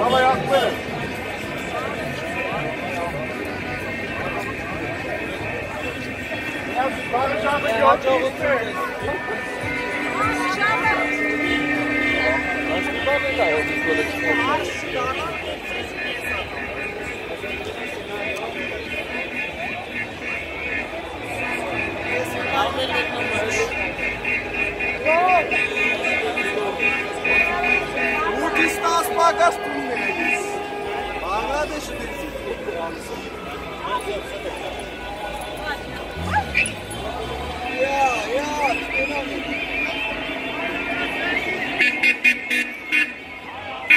Hava yaktı. Barış abi caiu de toda a pagas tu, Menezes. Bangladeş'teyiz. Maalesef.